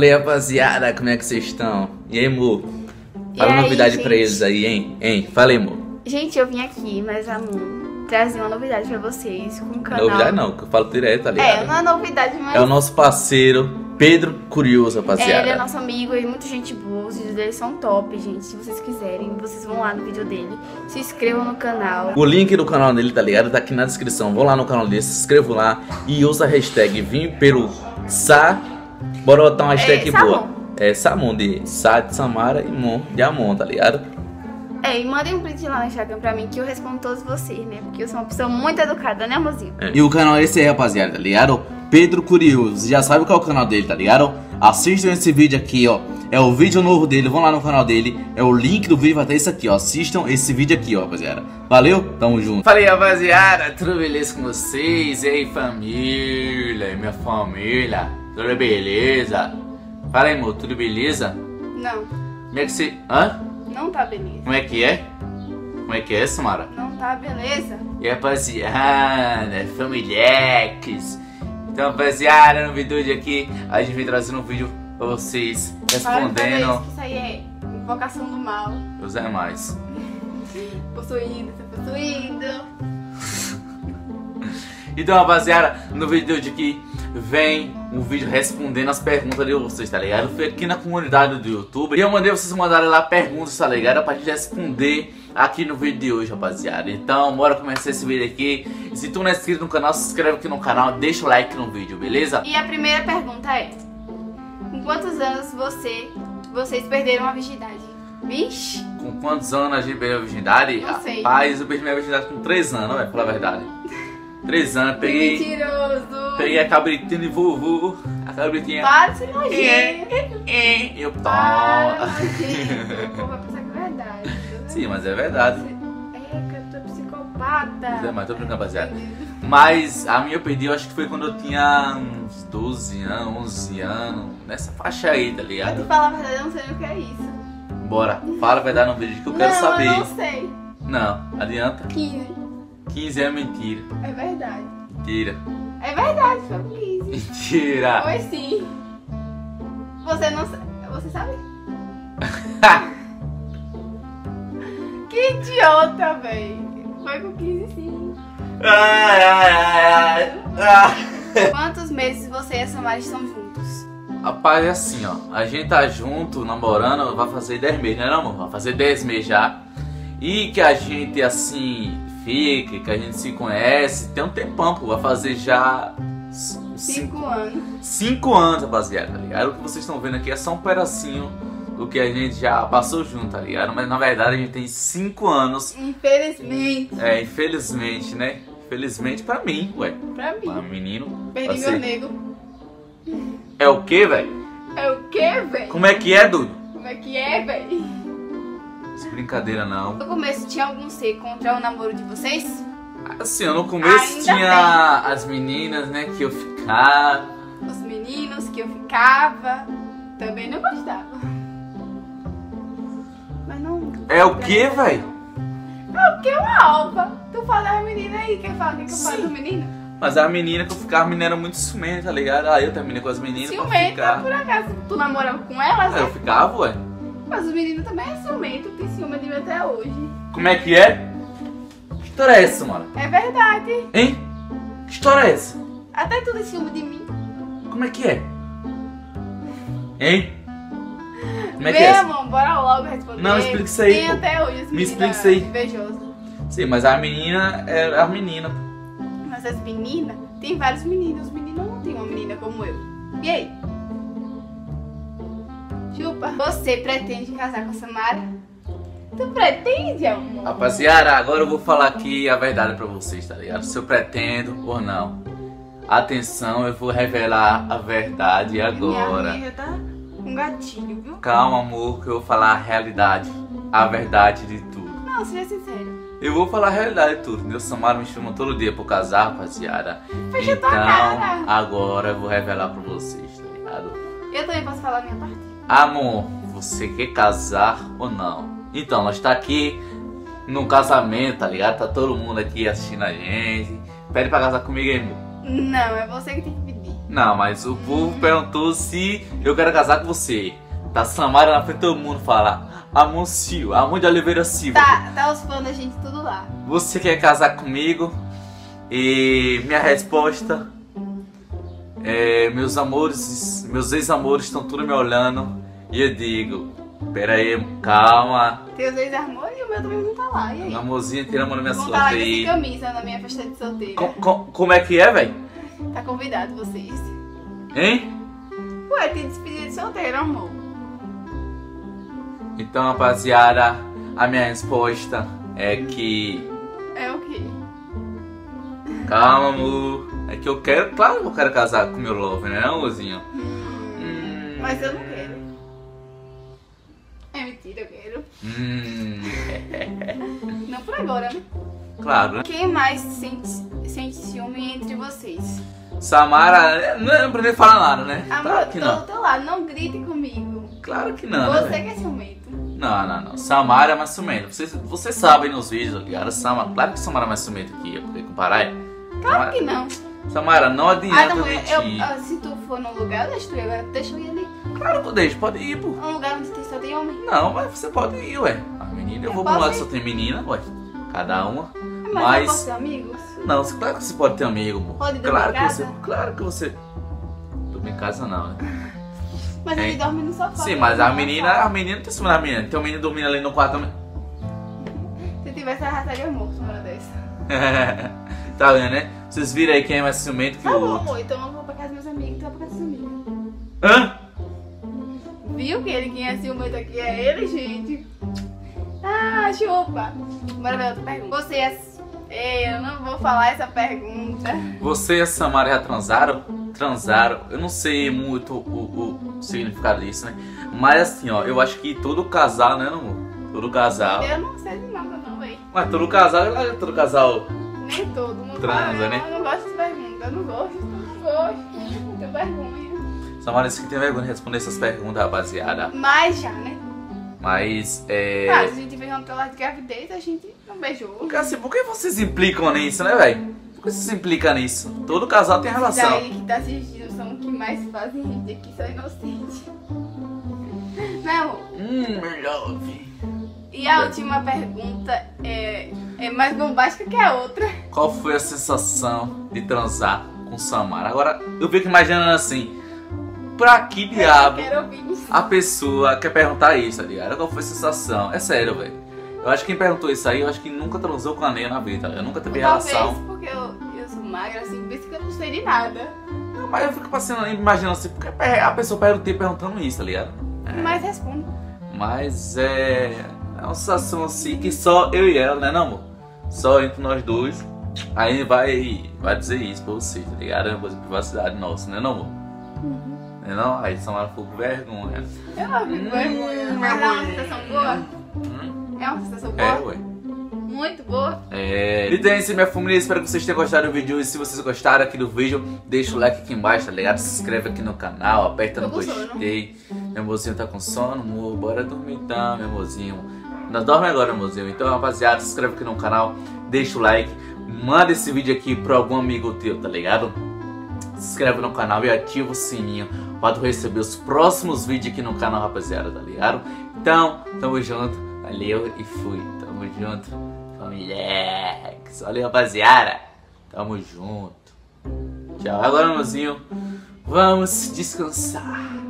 Falei, rapaziada, como é que vocês estão? E aí, amor? Fala novidade gente? pra eles aí, hein? Hein? Fala aí, amor. Gente, eu vim aqui, mas amor, trazer uma novidade pra vocês com o canal. Novidade não, que eu falo direto, tá É, não é novidade, mas É o nosso parceiro, Pedro Curioso, é, rapaziada. ele é nosso amigo e muita gente boa. Os vídeos dele são top, gente. Se vocês quiserem, vocês vão lá no vídeo dele. Se inscrevam no canal. O link do canal dele, tá ligado? Tá aqui na descrição. Vão lá no canal dele, se inscrevam lá e usa a hashtag Vim pelo Sa. Bora botar uma hashtag É, boa. É Samon de Sa de Samara e Mon de Amon, tá ligado? É, e mandem um print lá no Instagram pra mim que eu respondo todos vocês, né? Porque eu sou uma pessoa muito educada, né, amorzinho? E o canal é esse aí, rapaziada, tá ligado? Pedro Curioso. Você já sabe qual é o canal dele, tá ligado? Assistam esse vídeo aqui, ó. É o vídeo novo dele, vão lá no canal dele. É o link do vídeo, vai ter isso aqui, ó. Assistam esse vídeo aqui, ó, rapaziada. Valeu? Tamo junto. Falei, rapaziada. Tudo beleza com vocês? E aí, família? E minha família? Tudo beleza? Fala aí, amor. Tudo beleza? Não, Como é que você... Hã? não tá beleza. Como é que é? Como é que é, Samara? Não tá beleza? E rapaziada, familiares. Então, rapaziada, no vídeo de aqui, a gente vem trazendo um vídeo pra vocês respondendo isso, que isso aí é invocação do mal. os demais. Possuído, tá possuído. Então, rapaziada, no vídeo de aqui vem um vídeo respondendo as perguntas de vocês, tá ligado? Foi aqui na comunidade do YouTube e eu mandei vocês mandarem lá perguntas, tá ligado? Pra gente responder aqui no vídeo de hoje, rapaziada. Então, bora começar esse vídeo aqui. Se tu não é inscrito no canal, se inscreve aqui no canal, deixa o like no vídeo, beleza? E a primeira pergunta é: Com quantos anos você, vocês perderam a virgindade? Vixe, Com quantos anos a gente perdeu a virgindade? Não sei. Rapaz, eu perdi minha virgindade com 3 anos, velho, falar a verdade. 3 anos, que peguei, mentiroso! peguei a cabritinha de vovô, a cabritinha. Para de ser nojento! E eu Para, toma. nojento! O povo vai pensar que é verdade. Sim, mas é verdade. É, que eu tô psicopata. É, mas tô brincando, rapaziada. Mas a minha eu perdi, eu acho que foi quando eu tinha uns 12 anos, 11 anos, nessa faixa aí, tá Pra te ligado? falar a verdade, eu não sei o que é isso. Bora, fala a verdade no vídeo que eu quero não, saber. eu não sei. Não, adianta. 15. 15 é mentira. É verdade. Mentira. É verdade, foi 15. Mentira. Foi sim. Você não sabe. Você sabe? que idiota, véi. Foi com 15 sim. Ai, ai, ai, ai. Ah. Quantos meses você e a Samara estão juntos? Rapaz, é assim, ó. A gente tá junto, namorando, vai fazer 10 meses, né, não, amor? Vai fazer 10 meses já. E que a gente, assim, fica, que a gente se conhece, tem um tempão, pô. Vai fazer já. 5 Cinco anos. cinco anos, rapaziada, tá ligado? O que vocês estão vendo aqui é só um pedacinho do que a gente já passou junto, tá ligado? Mas na verdade a gente tem 5 anos. Infelizmente. É, infelizmente, né? Infelizmente pra mim, ué. Pra Pra mim. menino. Perdi meu nego. É o que, velho? É o que, véi? Como é que é, Dudu? Como é que é, véi? Brincadeira não. No começo tinha algum ser contra o namoro de vocês? Assim, no começo Ainda tinha as meninas, né, que eu ficava. Os meninos que eu ficava também não gostava. Mas não. É o que, velho? É o que uma alva? Tu fala das meninas aí, quem fala que, que eu falo do menino? Mas a menina que eu ficava, a menina era muito ciumenta, tá ligado? Aí eu terminei com as meninas pra Ciumenta, ficar. por acaso. Tu namorava com elas, Aí eu né? ficava, ué. Mas os meninos também é ciumento, tem ciúme de mim até hoje. Como é que é? Que história é essa, mano? É verdade. Hein? Que história é essa? Até tu tem ciúme de mim. Como é que é? Hein? Como é que Vem, é amor, bora logo responder. Não, explica isso aí, Tem pô. até hoje esse Me menino explica isso aí. invejoso. Sim, mas a menina é a menina. Mas as meninas, tem vários meninos. Os meninos não tem uma menina como eu. E aí? Você pretende casar com a Samara? Tu pretende, amor? Rapaziada, agora eu vou falar aqui a verdade pra vocês, tá ligado? Se eu pretendo ou não. Atenção, eu vou revelar a verdade Minha agora. amiga tá com gatilho, viu? Calma, amor, que eu vou falar a realidade. A verdade de tudo. Não, seja sincero. Eu vou falar a realidade de tudo. Meu Samara me chama todo dia pro casar, rapaziada. Fecha então, tua cara. agora eu vou revelar pra vocês, tá ligado? Eu também posso falar a minha parte. Amor, você quer casar ou não? Então, nós tá aqui no casamento, tá ligado? Tá todo mundo aqui assistindo a gente. Pede pra casar comigo amor. Não, é você que tem que pedir. Não, mas o povo perguntou se eu quero casar com você. Tá Samara na frente todo mundo fala. Amor Sil, Amor de Oliveira Silva. Tá, tá os fãs da gente tudo lá. Você quer casar comigo? E minha resposta é, meus amores, meus ex-amores estão tudo me olhando e eu digo, pera aí, calma. Teus ex-amores e o meu também não tá lá, e aí? Amorzinho, tira a mão na minha tá sorte com aí. camisa na minha festa de solteira. Com- com- como é que é, velho? Tá convidado vocês. Hein? Ué, tem despedida de solteiro, amor. Então, rapaziada, a minha resposta é que. É o quê? Calma, amor. É que eu quero, claro que eu quero casar com meu love, né, amorzinho? Hum. Mas eu não eu quero. Hum. Não por agora, né? Claro, né? Quem mais sente, sente ciúme entre vocês? Samara, não é pra nem falar nada, né? Amor, Claro que tô do não. não grite comigo. Claro que não, né? Você velho? que é ciumento. Não, não, não. Samara é mais ciumento. Vocês, vocês sabem nos vídeos, tá ligado? Samara, claro que Samara é mais ciumento que eu, porque comparar é. Claro que não. Samara, não Ah, adianta não, eu, eu- mentir. ah, se for num lugar, eu agora. Deixa eu ir ali. Claro que eu deixo, pode ir, pô. Um lugar onde tem, só tem homem. Não, mas você pode ir, ué. A menina, eu Eu vou pra um posso lado que só tem menina, ué. Cada uma. Mas, Mas- posso ter amigos? Não, claro que você pode ter amigo, pô. Pode dormir claro que você. Claro que você. Dormir em casa não, né? Mas Hein? ele dorme no sofá. Sim, né? mas a Não, menina, a menina não tem ciúme da menina. Tem um menino dormindo ali no quarto também. Se tivesse arrastaria morto uma hora dessa. tá vendo, né? Vocês viram aí quem é mais ciumento que Tá o bom, outro. amor. Então eu vou Hã? Viu que ele, quem é ciumento aqui é ele, gente? Ah, chupa. Bora ver outra pergunta. Você é... Ei, eu não vou falar essa pergunta. Você e a Samara já transaram? Transaram. Eu não sei muito o, o significado disso, né? Mas assim, ó, eu acho que todo casal, né, amor? Todo casal. Eu não sei de nada não, véi. Mas todo casal, todo casal. Nem todo. Não Transa, né? Eu não gosto de pergunta. Eu não gosto, eu não gosto. Vergonha. Samara que tem vergonha de responder essas perguntas, rapaziada. Mas já, né? Mas, é. Ah, se a gente tela de gravidez, a gente não beijou. Porque assim, por que vocês implicam nisso, né, velho? Por que vocês implicam nisso? Todo casal tem relação. Daí que tá assistindo são os que mais fazem rir aqui, são inocentes. Não, Hum, love. e a última pergunta é, é mais bombástica que a outra. Qual foi a sensação de transar com Samara? Agora, eu fico imaginando assim. Pra que diabo a pessoa quer perguntar isso, tá ligado? Qual foi a sensação? É sério, velho. Eu acho que quem perguntou isso aí, eu acho que nunca transou com a Neia na vida. Eu nunca teve Talvez relação. porque eu, eu sou magra, assim, isso que eu não sei de nada. Não, mas eu fico passando ali, imaginando assim, porque a pessoa perguntei perguntando isso, tá ligado? É. Mas respondo. Mas é. É uma sensação assim que só eu e ela, né, não, amor? Só entre nós dois. Aí vai, vai dizer isso pra vocês, tá ligado? É uma coisa de privacidade nossa, né, não, amor? Né, não? Aí Samara ficou com vergonha. Eu não fico Hum, vergonha. Mas é uma sensação boa? Hum? É uma sensação É, boa? ué. Muito boa. É. Então é isso, minha família. Espero que vocês tenham gostado do vídeo. E se vocês gostaram aqui do vídeo, deixa o like aqui embaixo, tá ligado? Se inscreve aqui no canal, aperta no com gostei. Meu amorzinho tá com sono, amor. Bora dormir então, meu amorzinho. Nós dorme agora, amorzinho. Então, rapaziada, se inscreve aqui no canal, deixa o like, manda esse vídeo aqui pra algum amigo teu, tá ligado? Se inscreve no canal e ativa o sininho tu receber os próximos vídeos aqui no canal, rapaziada, tá ligado? Então, tamo junto, valeu e fui. Tamo junto, família. Valeu, rapaziada. Tamo junto. Tchau. Agora, amorzinho, vamos descansar.